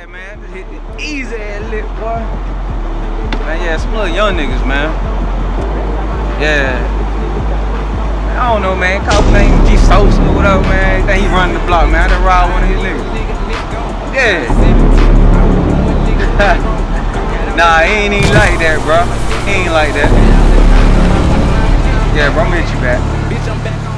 Yeah, man. Hit the easy ass lip, boy. Man, yeah, some little young niggas, man. Yeah. I don't know, man. Call name G Sosa or whatever, man. Think he running the block, man. I done ride one of his niggas. Yeah. nah, he ain't even like that, bro. He ain't like that. Yeah, bro, I'm hit you back. Catch a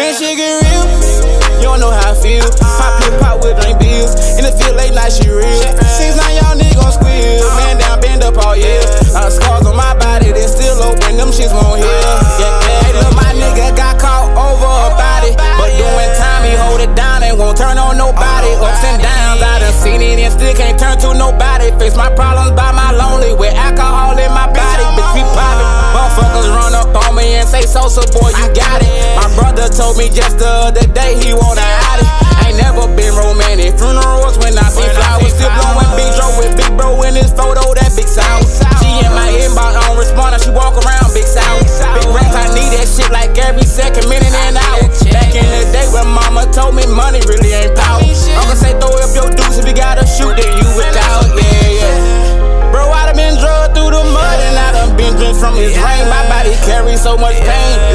Man, shit get real. You don't know how I feel. Pop pit pop with drink bills. In the field late night, she real. Since now y'all niggas gon' squeal. Man down, bend up all year. Lot of scars on my body, they still open. Them shits won't heal. Yeah, yeah. Look, my nigga got caught over a body. But doing time, he hold it down and won't turn on nobody. Ups and downs, I done seen it and still can't turn to nobody. Face my problems by my Sosa, boy, you got it. My brother told me just the other day he wanna a Audi. Ain't never been romantic. Funerals so much pain.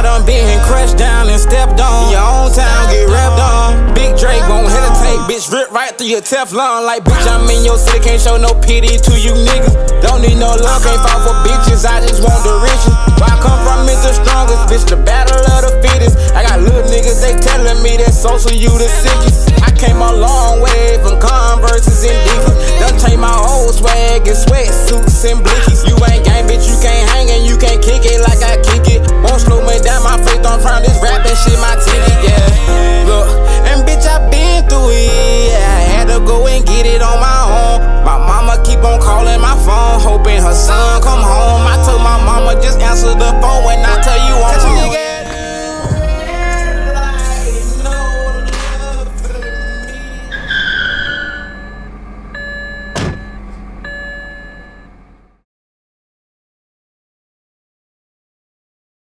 I done been crushed down and stepped on. Your own town get wrapped on. Big Drake won't hesitate, bitch. Rip right through your Teflon. Like, bitch, I'm in your city, can't show no pity to you niggas. Don't need no love, can't fall for bitches. I just want the riches. Where I come from is the strongest, bitch. The battle of the fittest. I got little niggas, they telling me that Sosa you the sickest. I came a long way from Converses and Dickies. Done change my old swag and sweatsuits and bleach.